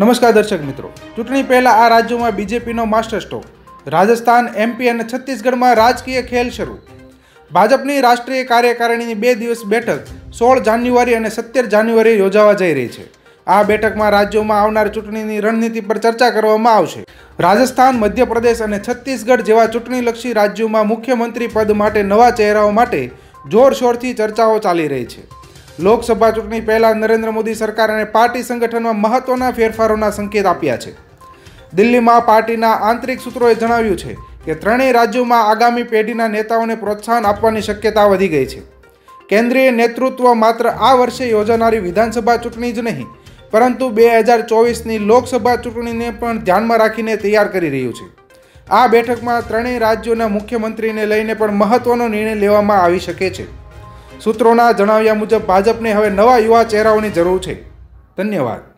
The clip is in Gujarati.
નમસ્કાર દર્શક મિત્રો. ચૂંટણી પહેલાં આ રાજ્યોમાં બીજેપીનો માસ્ટર સ્ટોક. રાજસ્થાન, એમપી અને છત્તીસગઢમાં રાજકીય ખેલ શરૂ. ભાજપની રાષ્ટ્રીય કાર્યકારિણીની બે દિવસ બેઠક સોળ જાન્યુઆરી અને સત્તર જાન્યુઆરી યોજાવા જઈ રહી છે. આ બેઠકમાં રાજ્યોમાં આવનાર ચૂંટણીની રણનીતિ પર ચર્ચા કરવામાં આવશે. રાજસ્થાન, મધ્યપ્રદેશ અને છત્તીસગઢ જેવા ચૂંટણીલક્ષી રાજ્યોમાં મુખ્યમંત્રી પદ માટે નવા ચહેરાઓ માટે જોરશોરથી ચર્ચાઓ ચાલી રહી છે. લોકસભા ચૂંટણી પહેલા નરેન્દ્ર મોદી સરકાર અને પાર્ટી સંગઠનમાં મહત્વના ફેરફારોના સંકેત આપ્યા છે. દિલ્હીમાં પાર્ટીના આંતરિક સૂત્રોએ જણાવ્યું છે કે ત્રણેય રાજ્યોમાં આગામી પેઢીના નેતાઓને પ્રોત્સાહન આપવાની શક્યતા વધી ગઈ છે. કેન્દ્રીય નેતૃત્વ માત્ર આ વર્ષે યોજાનારી વિધાનસભા ચૂંટણી જ નહીં, પરંતુ બે હજાર ચોવીસની લોકસભા ચૂંટણીને પણ ધ્યાનમાં રાખીને તૈયાર કરી રહ્યું છે. આ બેઠકમાં ત્રણેય રાજ્યોના મુખ્યમંત્રીને લઈને પણ મહત્વનો નિર્ણય લેવામાં આવી શકે છે. સૂત્રોના જણાવ્યા મુજબ ભાજપને હવે નવા યુવા ચહેરાઓની જરૂર છે. ધન્યવાદ.